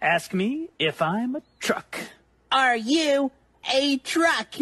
Ask me if I'm a truck. Are you a truck?